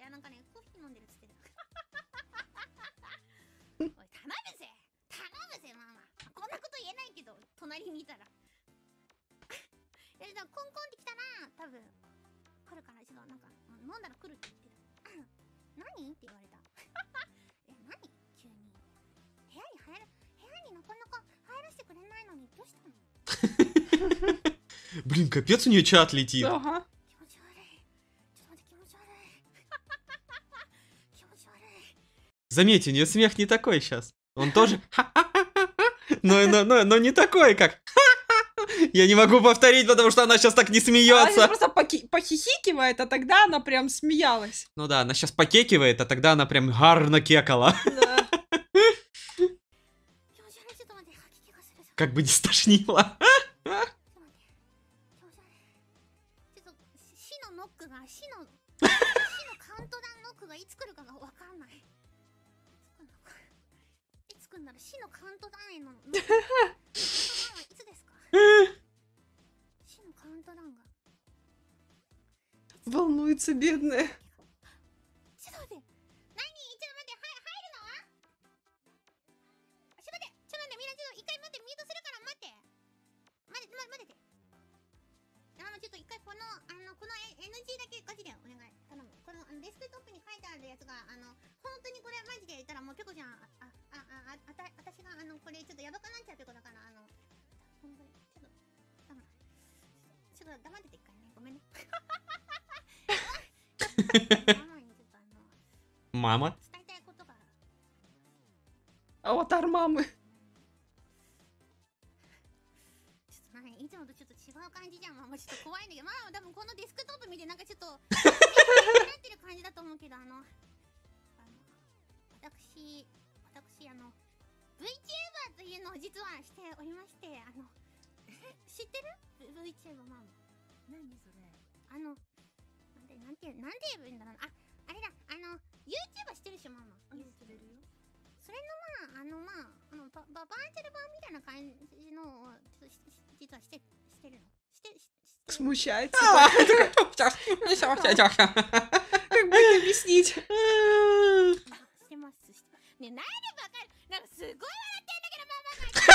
ってなんかねコーヒー飲んでるっつってたおい頼むぜ頼むぜママこんなこと言えないけど隣にいたらいやでもコンコンってきたら多分来るからちょっとなんか飲んだら来るって言ってた何って言われたえ何急に部屋に入る部屋になかなか入らせてくれないのにどうしたの Блин, капец у нее чат летит. Ага. Заметьте, у нее смех не такой сейчас. Он тоже... Но, но, но, но не такой, как... Я не могу повторить, потому что она сейчас так не а смеется. Она просто поки- похихикивает, а тогда она прям смеялась. Ну да, она сейчас покекивает, а тогда она прям гарно кекала. Да. Как бы не стошнило. いつ来るんだろう死のカウントダウンへのノックカウントダウンはいつですか死のカウントダウンが Волнуется бедная. ちょっと待って何ちょっと待ってはい入るのはちょっと待ってちょっと待ってみんなちょっと一回待ってミュートするから待って待って待って待ってあのちょっと一回このあのこの NG だけガチでお願い頼むこのあのデスクトップに書いてあるやつがあの本当にこれマジで言ったらもうペコちゃん とやばくなっちゃうペコだからあの本当にちょっと多分ちょっと黙ってて一回ねごめんねママにちょっとあの Мама. 伝えたいことが Аватар мамы. ちょっとなんかいつもとちょっと違う感じじゃんまあもうちょっと怖いんだけどまあ多分 感じのをちょっとしし実はしてしてるのしてししてる Смущается. Как бы это объяснить? あしてますしてねなんでバカなんかすごい笑ってんだけどママがバ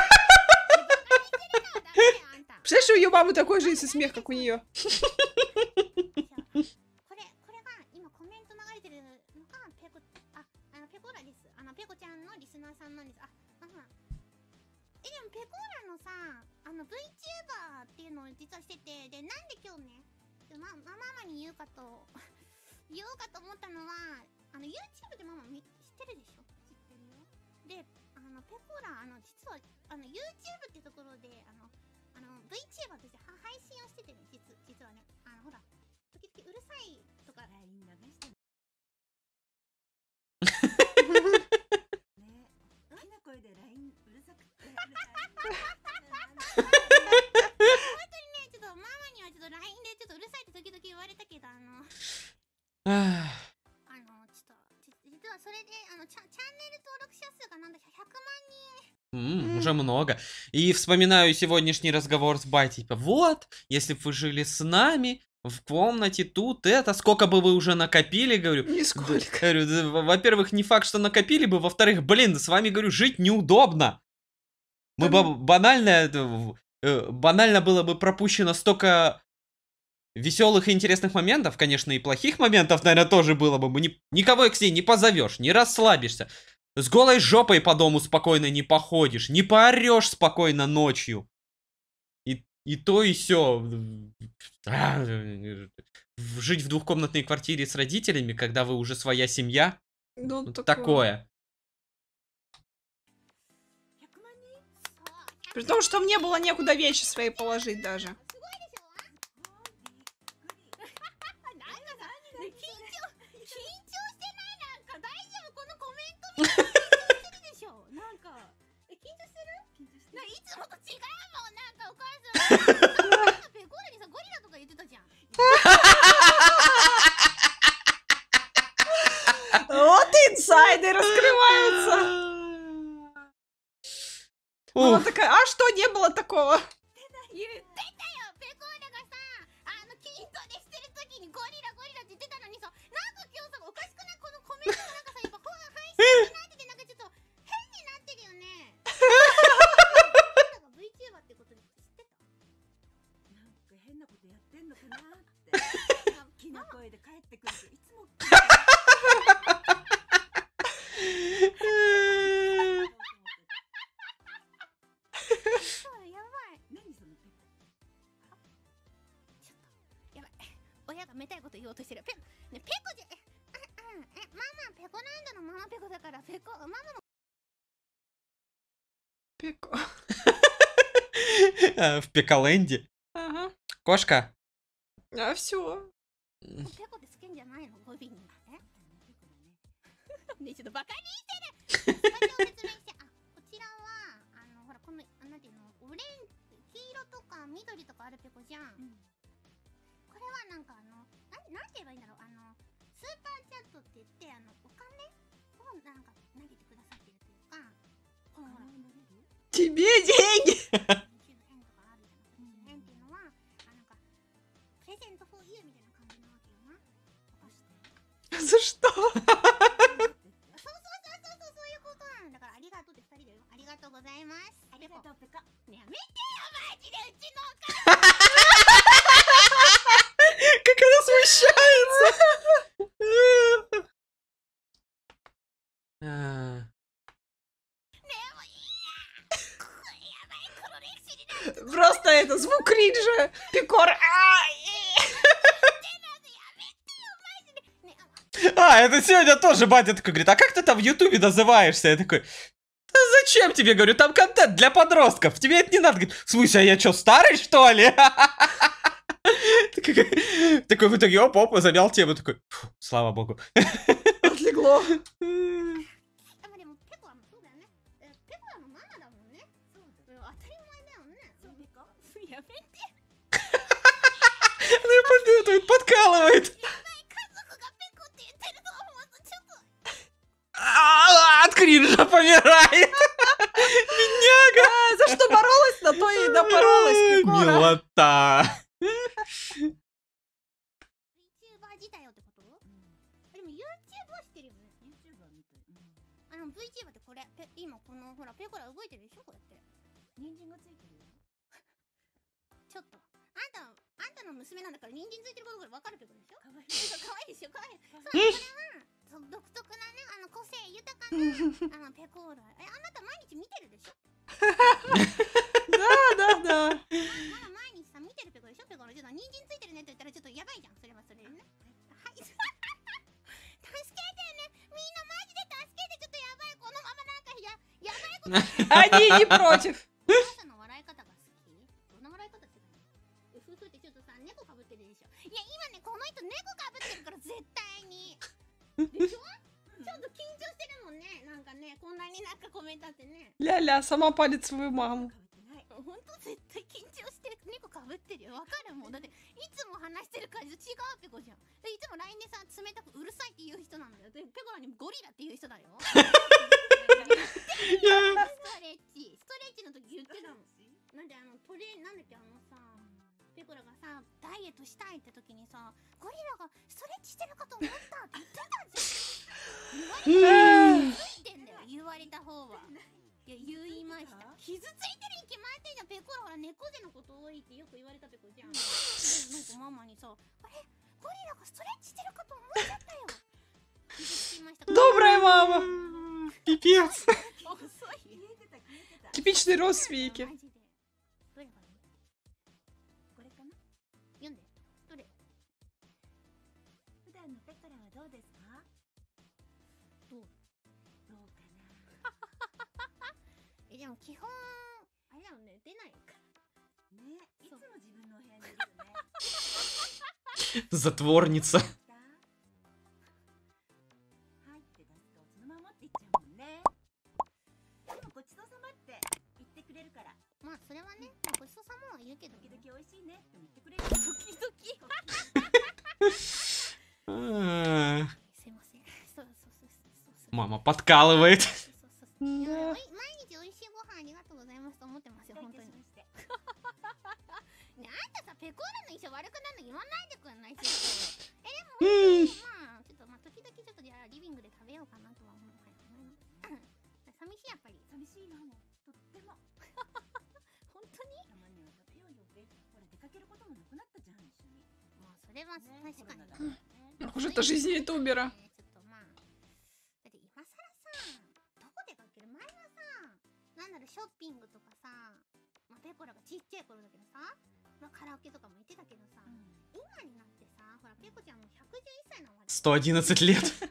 カにするのはダメだよあんた Представляешь, у ее мамы такой же если смех, как у нее. じゃあこれこれが今コメント流れてるのがペコああのペコーラですあのペコちゃんのリスナーさんなんですああまあ えでもペコーラのさあの VTuber っていうのを実はしててでなんで今日ねままママに言うかと 言おうかと思ったのはあの YouTube でママ知ってるでしょ？知ってるよ。であのペコーラあの実はあの YouTube ってところであのあのチャチャンネル登録者数がなんだ100万 М, Уже много. И вспоминаю сегодняшний разговор с батей. Типа, вот, если бы вы жили с нами в комнате, тут это, сколько бы вы уже накопили, говорю. Нисколько. Да, Говорю, да, во- во-первых, не факт, что накопили бы, во-вторых, блин, с вами, говорю, жить неудобно. Мы Да бы банально, это, в- э, банально было бы пропущено столько веселых и интересных моментов, конечно, и плохих моментов, наверное, тоже было бы. Ни, никого XD не позовешь, не расслабишься. С голой жопой по дому спокойно не походишь, не поорешь спокойно ночью. И, и то, и все. Жить в двухкомнатной квартире с родителями, когда вы уже своя семья. Ну, вот такое. такое. При том, что мне было некуда вещи свои положить даже. инсайды раскрываются. Ну, Она такая, а что, не было такого? 親がめたいこと言おうとしてるペねペコじゃえうんうんえママペコランドのママペコだからペコママも Пико. Э, В Пикаленде. Ага. Кошка. А все. ペコってつけんじゃないの語尾にえ ねえちょっとバカにしてる形を説明してあこちらはあのほらこのあなんていうのオレン黄色とか緑とかあるペコじゃん、これはなんかあのなんなんて言えばいいんだろうあのスーパーチャットって言ってあのお金をなんか投げてくださってるというかこのほら Тебе деньги! だから、ありがとうって二人でよ。ありがとうございます。ありがとうペコねやめてよ、マジでうちのお母 Как она смущается! А, やばい、黒歴史になる Просто это звук кринжа. Пикор. Ай! ね、あ А, это сегодня тоже батя такой говорит, а как ты там в Ютубе называешься? Я такой, да зачем тебе, говорю, там контент для подростков, тебе это не надо. Говорит, в а я что, старый, что ли? Такой в итоге, оп, оп, замял тему, такой, слава богу. Отлегло. Она подпитывает, подкалывает. От кринжа помирает. А, за что боролась, на то и допоролась. Пикора. Милота. VTuber 自体をってことでも YouTube はしてるよね。 YouTuber みたいあの VTuber ってこれ、ペ今このほらペコラ動いてるでしょこうやって。人参がついてるよちょっと。あんた、あんたの娘なんだから人参ついてることぐらいわかるペコでしょかわいい可愛いでしょ可愛い。そう、これは、そう独特なね、あの個性豊かな、あのペコーラ。え、あなた毎日見てるでしょ Да, да, да. まだ毎日さ、見てるペコでしょペコーラ。ちょっと人参ついてるねって言ったらちょっとやばいじゃん。それはそれでね。はい。助けてね。みんなマジで助けて。ちょっとやばい。このままなんかや、やばいこと Они не против. なんかコメントあってね。いやいや、様パリつぶまん。ほんと絶対緊張してる。猫かぶってるよ。わかるもん。だって、いつも話してる感じと違うペコじゃん。でいつも LINE でさ、冷たくうるさいって言う人なんだよ。で、ペコなにゴリラって言う人だよ。ストレッチ。ストレッチの時言ってたの。なんであの、鳥、なんだっけ、あのさ、ペコラがさ、ダイエットしたいって時にさ、ゴリラがストレッチしてるかと思ったって言ってたじゃん。われた方はいや言いました傷ついてるに決まってんじゃんペコラほら猫背のこと多いってよく言われたペコじゃんでなんかママにさあれゴリラがストレッチしてるかと思っちゃったよ傷つきました Добрая мама. Пипец. 遅い消えてた消えてた Типичный родственники. でも基本あれだよね出ないかねいつも自分のお部屋にいるよね Затворница. はいって出すとそのままって言っちゃうもんねでもごちそうさまって言ってくれるからまあそれはねまあごちそうさまは言うけど時ね々美味しいねって言ってくれる時々А, すいませんそうそうそうそうそう Мама подкалывает. ペコーラの衣装悪くなるの言わないでくんないしえでもまあちょっとまあ時々ちょっとじゃあリビングで食べようかなとは思うはい寂しいやっぱり寂しいなもうとっても本当にたまには食べようよべほら出かけることもなくなったじゃん一緒にまあそれはね確かにコロナだからね Похоже, это жизнь ютубера. ちょっとまあだって今更さどこ出かける前はさなんだろうショッピングとかさ、まあ、ペコラがちっちゃい頃だけどさ、 まあ、カラオケとかも行ってたけどさ、今になってさほらペコちゃんも111歳なわけ111лет. じゃ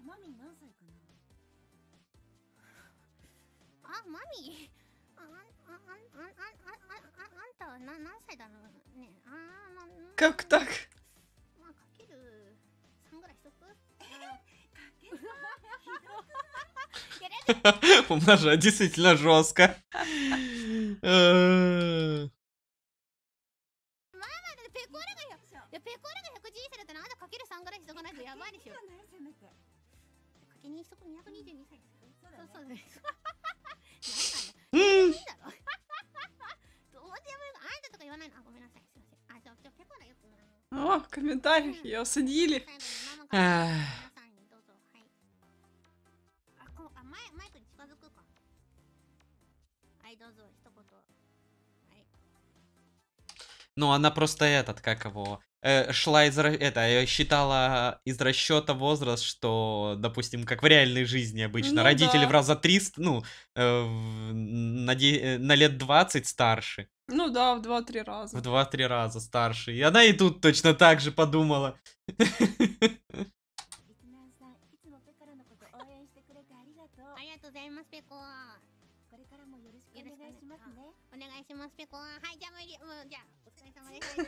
あマミー何歳かなあマミあああああああああんたはな何歳だろうねあーまあ Как так? まあかける3ぐらいしとくかけ Умножать действительно жестко. と222歳ですよね。そうそうです。うん。いいだろ。どうでもよく、あんたとか言わないの。あ、ごめんなさい。すいません。あ、じゃあ、じゃあ、ペコだよく言わない。О, в комментариях ее осадили. Ну, она просто этот, как его, э, шла из... ра- Это, э, считала из расчета возраст, что, допустим, как в реальной жизни обычно, Ну родители да. в раза 300, ну, э, на, де- э, на лет 20 старше, Ну да, в 2-3 раза. в 2-3 раза старше. И она и тут точно так же подумала.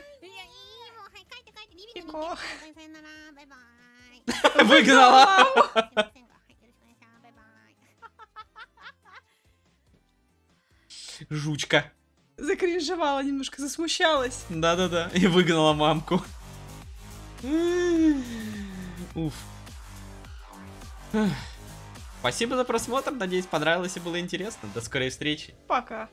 О. Выгнала! Жучка. Закринжевала немножко, засмущалась. Да-да-да, и выгнала мамку. Уф. Спасибо за просмотр, надеюсь понравилось и было интересно. До скорой встречи. Пока.